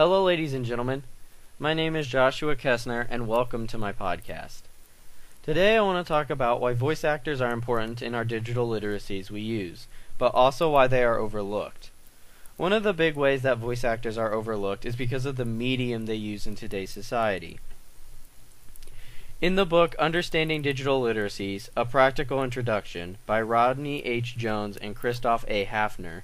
Hello, ladies and gentlemen. My name is Joshua Kessner, and welcome to my podcast. Today, I want to talk about why voice actors are important in our digital literacies we use, but also why they are overlooked. One of the big ways that voice actors are overlooked is because of the medium they use in today's society. In the book Understanding Digital Literacies A Practical Introduction by Rodney H. Jones and Christoph A. Hafner,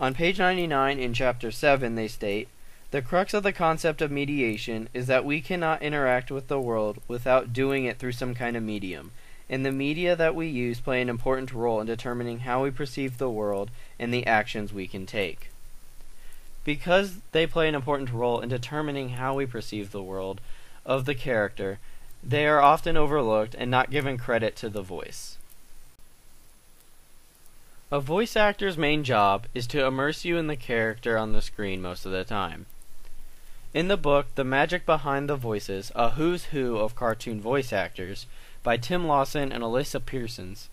on page 99 in chapter 7 they state the crux of the concept of mediation is that we cannot interact with the world without doing it through some kind of medium, and the media that we use play an important role in determining how we perceive the world and the actions we can take. Because they play an important role in determining how we perceive the world of the character, they are often overlooked and not given credit to the voice. A voice actor's main job is to immerse you in the character on the screen most of the time. In the book The Magic Behind the Voices, a who's who of cartoon voice actors, by Tim Lawson and Alisa Persons,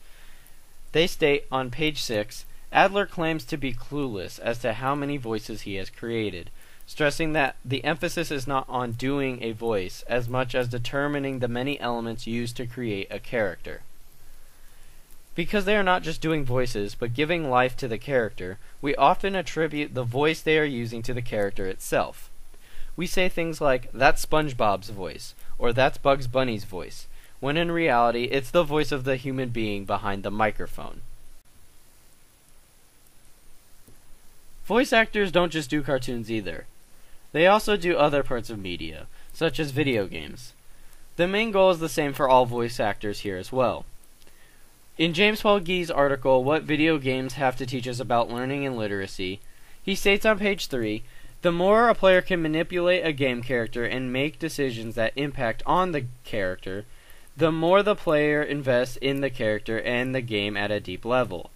they state on page 6 Adler claims to be clueless as to how many voices he has created, stressing that the emphasis is not on doing a voice as much as determining the many elements used to create a character. Because they are not just doing voices, but giving life to the character, we often attribute the voice they are using to the character itself we say things like, that's SpongeBob's voice, or that's Bugs Bunny's voice, when in reality it's the voice of the human being behind the microphone. Voice actors don't just do cartoons either. They also do other parts of media, such as video games. The main goal is the same for all voice actors here as well. In James Paul Gee's article, What Video Games Have to Teach Us About Learning and Literacy, he states on page 3 the more a player can manipulate a game character and make decisions that impact on the character, the more the player invests in the character and the game at a deep level.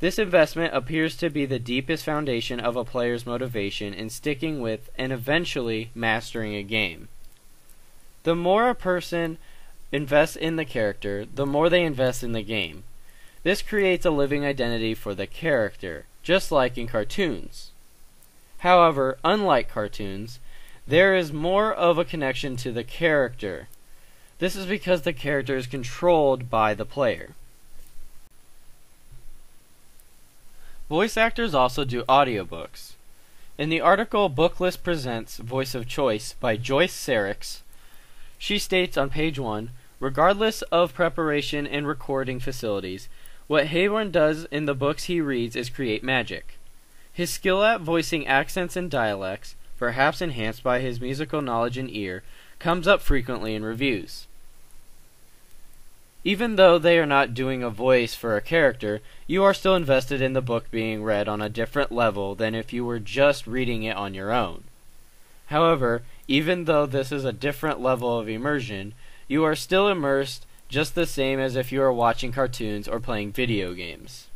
This investment appears to be the deepest foundation of a player's motivation in sticking with and eventually mastering a game. The more a person invests in the character, the more they invest in the game. This creates a living identity for the character, just like in cartoons. However, unlike cartoons, there is more of a connection to the character. This is because the character is controlled by the player. Voice actors also do audiobooks. In the article Booklist Presents Voice of Choice by Joyce Saricks, she states on page 1 Regardless of preparation and recording facilities, what Heyborne does in the books he reads is create magic. His skill at voicing accents and dialects, perhaps enhanced by his musical knowledge and ear, comes up frequently in reviews. Even though they are not doing a voice for a character, you are still invested in the book being read on a different level than if you were just reading it on your own. However, even though this is a different level of immersion, you are still immersed just the same as if you are watching cartoons or playing video games.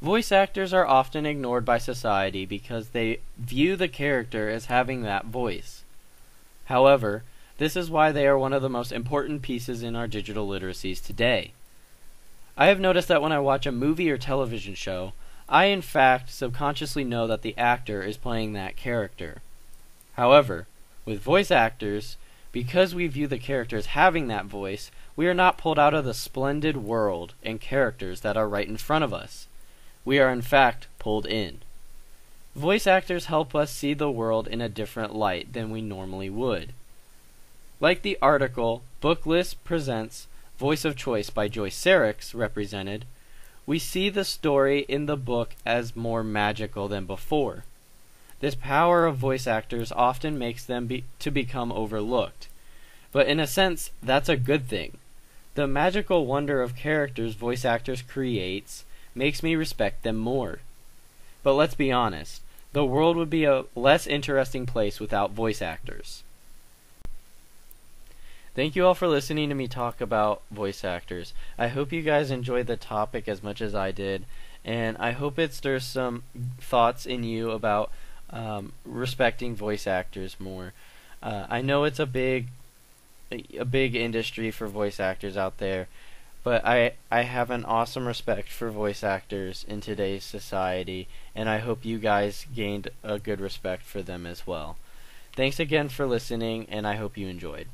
Voice actors are often ignored by society because they view the character as having that voice. However, this is why they are one of the most important pieces in our digital literacies today. I have noticed that when I watch a movie or television show, I in fact subconsciously know that the actor is playing that character. However, with voice actors, because we view the character as having that voice, we are not pulled out of the splendid world and characters that are right in front of us we are in fact pulled in. Voice actors help us see the world in a different light than we normally would. Like the article Booklist Presents Voice of Choice by Joyce Saricks represented, we see the story in the book as more magical than before. This power of voice actors often makes them be- to become overlooked. But in a sense, that's a good thing. The magical wonder of characters voice actors creates makes me respect them more. But let's be honest, the world would be a less interesting place without voice actors. Thank you all for listening to me talk about voice actors. I hope you guys enjoyed the topic as much as I did, and I hope it stirs some thoughts in you about um, respecting voice actors more. Uh, I know it's a big, a big industry for voice actors out there, but I I have an awesome respect for voice actors in today's society, and I hope you guys gained a good respect for them as well. Thanks again for listening, and I hope you enjoyed.